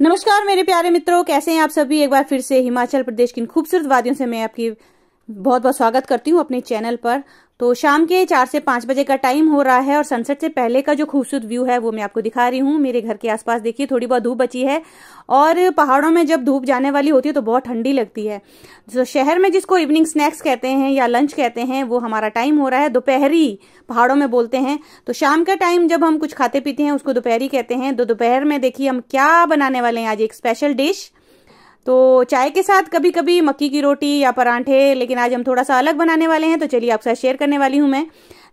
नमस्कार मेरे प्यारे मित्रों, कैसे हैं आप सभी? एक बार फिर से हिमाचल प्रदेश की खूबसूरत वादियों से मैं आपकी बहुत बहुत स्वागत करती हूँ अपने चैनल पर। तो शाम के चार से पाँच बजे का टाइम हो रहा है और सनसेट से पहले का जो खूबसूरत व्यू है वो मैं आपको दिखा रही हूँ। मेरे घर के आसपास देखिए, थोड़ी बहुत धूप बची है और पहाड़ों में जब धूप जाने वाली होती है तो बहुत ठंडी लगती है। तो शहर में जिसको इवनिंग स्नैक्स कहते हैं या लंच कहते हैं, वो हमारा टाइम हो रहा है। दोपहरी पहाड़ों में बोलते हैं। तो शाम का टाइम जब हम कुछ खाते पीते हैं, उसको दोपहरी कहते हैं। तो दोपहर में देखिए हम क्या बनाने वाले हैं आज एक स्पेशल डिश तो चाय के साथ कभी कभी मक्की की रोटी या परांठे, लेकिन आज हम थोड़ा सा अलग बनाने वाले हैं तो चलिए आपके साथ शेयर करने वाली हूँ मैं।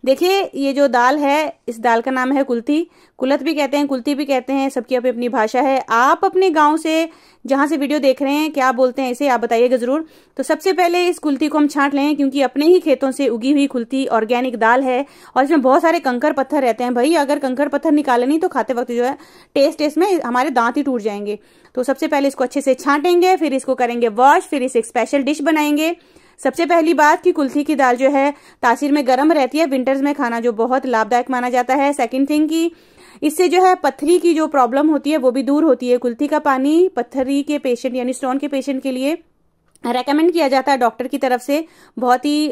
देखिए, ये जो दाल है, इस दाल का नाम है कुल्थी। कुलत भी कहते हैं, कुल्थी भी कहते हैं, सबकी अपनी अपनी भाषा है। आप अपने गाँव से जहाँ से वीडियो देख रहे हैं, क्या बोलते हैं इसे, आप बताइएगा ज़रूर। तो सबसे पहले इस कुल्थी को हम छांट लें, क्योंकि अपने ही खेतों से उगी हुई कुल्थी ऑर्गेनिक दाल है, और इसमें बहुत सारे कंकर पत्थर रहते हैं। भाई, अगर कंकर पत्थर निकाले नहीं तो खाते वक्त जो है टेस्ट टेस्ट में हमारे दांत ही टूट जाएँगे। तो सबसे पहले इसको अच्छे से छांटेंगे, फिर इसको करेंगे वॉश फिर इसे एक स्पेशल डिश बनाएँगे। सबसे पहली बात कि कुल्थी की दाल जो है, तासीर में गर्म रहती है, विंटर्स में खाना जो बहुत लाभदायक माना जाता है। सेकेंड थिंग की इससे जो है पत्थरी की जो प्रॉब्लम होती है, वो भी दूर होती है। कुल्थी का पानी पत्थरी के पेशेंट यानी स्टोन के पेशेंट के लिए रेकमेंड किया जाता है डॉक्टर की तरफ़ से। बहुत ही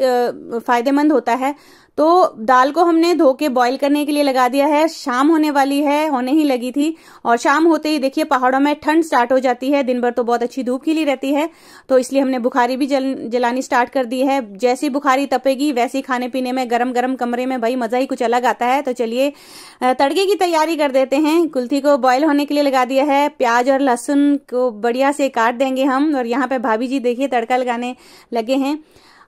फ़ायदेमंद होता है। तो दाल को हमने धो के बॉईल करने के लिए लगा दिया है। शाम होने वाली है होने ही लगी थी। और शाम होते ही देखिए पहाड़ों में ठंड स्टार्ट हो जाती है। दिन भर तो बहुत अच्छी धूप खिली रहती है। तो इसलिए हमने बुखारी भी जल, जलानी स्टार्ट कर दी है। जैसी बुखारी तपेगी वैसे खाने पीने में गर्म गर्म कमरे में भाई मज़ा ही कुछ अलग आता है। तो चलिए तड़के की तैयारी कर देते हैं। कुल्थी को बॉयल होने के लिए लगा दिया है। प्याज और लहसुन को बढ़िया से काट देंगे हम। और यहाँ पे भाभी जी देखिए तड़का लगाने लगे हैं।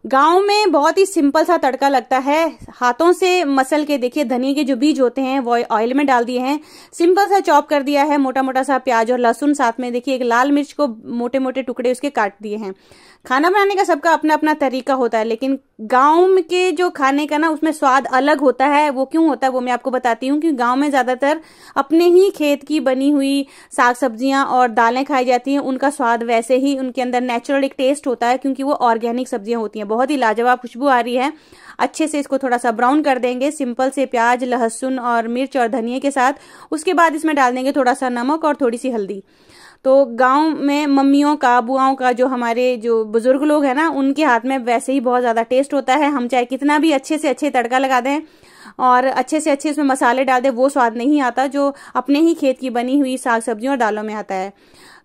गाँव में बहुत ही सिंपल सा तड़का लगता है। हाथों से मसल के, देखिए धनिया के जो बीज होते हैं, वो ऑयल में डाल दिए हैं। सिंपल सा चॉप कर दिया है मोटा मोटा सा प्याज और लहसुन साथ में, देखिए, एक लाल मिर्च को मोटे मोटे टुकड़े उसके काट दिए हैं। खाना बनाने का सबका अपना अपना तरीका होता है, लेकिन गाँव के जो खाने का ना उसमें स्वाद अलग होता है, वो क्यों होता है वो मैं आपको बताती हूँ कि गाँव में ज़्यादातर अपने ही खेत की बनी हुई साग सब्ज़ियाँ और दालें खाई जाती हैं, उनका स्वाद वैसे ही उनके अंदर नेचुरल एक टेस्ट होता है क्योंकि वो ऑर्गेनिक सब्ज़ियाँ होती हैं। बहुत ही लाजवाब खुशबू आ रही है। अच्छे से इसको थोड़ा सा ब्राउन कर देंगे सिंपल से प्याज, लहसुन और मिर्च और धनिया के साथ। उसके बाद इसमें डाल देंगे थोड़ा सा नमक और थोड़ी सी हल्दी। तो गाँव में मम्मियों का, बुआओं का जो हमारे जो बुज़ुर्ग लोग हैं ना, उनके हाथ में वैसे ही बहुत ज़्यादा टेस्ट होता है। हम चाहे कितना भी अच्छे से अच्छे तड़का लगा दें और अच्छे से अच्छे इसमें मसाले डाल दें, वो स्वाद नहीं आता जो अपने ही खेत की बनी हुई साग सब्जियों और दालों में आता है।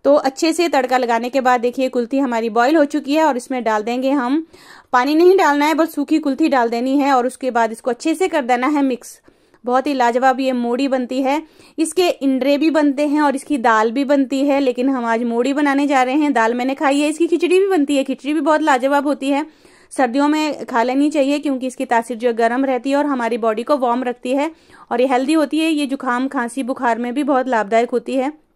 तो अच्छे से तड़का लगाने के बाद देखिए, कुल्थी हमारी बॉईल हो चुकी है और इसमें डाल देंगे हम। पानी नहीं डालना है, बस सूखी कुल्थी डाल देनी है और उसके बाद इसको अच्छे से कर देना है मिक्स बहुत ही लाजवाब ये मोड़ी बनती है। इसके इंडरे भी बनते हैं और इसकी दाल भी बनती है, लेकिन हम आज मोड़ी बनाने जा रहे हैं। दाल मैंने खाई है, इसकी खिचड़ी भी बनती है। खिचड़ी भी बहुत लाजवाब होती है। सर्दियों में खा लेनी चाहिए, क्योंकि इसकी तासीर जो गर्म रहती है और हमारी बॉडी को वार्म रखती है। और ये हेल्दी होती है, ये जुकाम, खांसी, बुखार में भी बहुत लाभदायक होती है।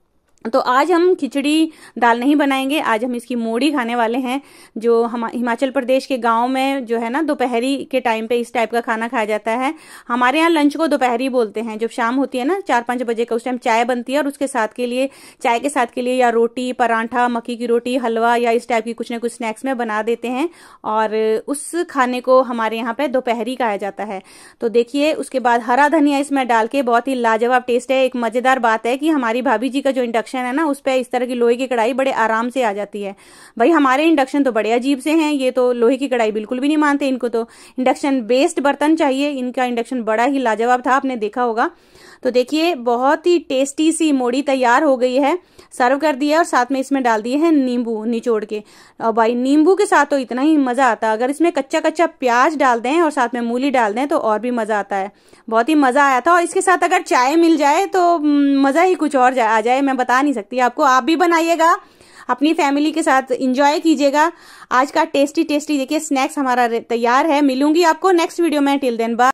तो आज हम खिचड़ी दाल नहीं बनाएँगे, आज हम इसकी मोड़ी खाने वाले हैं, जो हम, हिमाचल प्रदेश के गाँव में जो है ना, दोपहरी के टाइम पे इस टाइप का खाना खाया जाता है। हमारे यहाँ लंच को दोपहरी बोलते हैं, जब शाम होती है ना चार पाँच बजे का उस टाइम चाय बनती है, और उसके साथ के लिए, चाय के साथ के लिए या रोटी, परांठा, मक्की की रोटी, हलवा या इस टाइप की कुछ ना कुछ स्नैक्स में बना देते हैं, और उस खाने को हमारे यहाँ पे दोपहरी खाया जाता है। तो देखिए, उसके बाद हरा धनिया इसमें डाल के बहुत ही लाजवाब टेस्ट है, एक मज़ेदार बात है कि हमारी भाभी जी का जो इंडक्शन इंडक्शन है ना, उस पर इस तरह की लोहे की कढ़ाई बड़े आराम से आ जाती है। भाई, हमारे इंडक्शन तो बड़े अजीब से हैं, ये तो लोहे की कढ़ाई बिल्कुल भी नहीं मानते इनको तो। इंडक्शन बेस्ड बर्तन चाहिए, इनका इंडक्शन बड़ा ही लाजवाब था, आपने देखा होगा। तो देखिए, बहुत ही टेस्टी सी मोड़ी तैयार हो गई है, सर्व कर दिया और साथ में इसमें डाल दिए हैं नींबू निचोड़ के। और भाई, नींबू के साथ तो इतना ही मज़ा आता है, अगर इसमें कच्चा कच्चा प्याज डाल दें और साथ में मूली डाल दें तो और भी मज़ा आता है। बहुत ही मज़ा आया था और इसके साथ अगर चाय मिल जाए तो मज़ा ही कुछ और आ जाए, मैं बता नहीं सकती। आपको आप भी बनाइएगा, अपनी फैमिली के साथ इंजॉय कीजिएगा। आज का टेस्टी टेस्टी देखिए स्नैक्स हमारा तैयार है। मिलूँगी आपको नेक्स्ट वीडियो में। Till then bye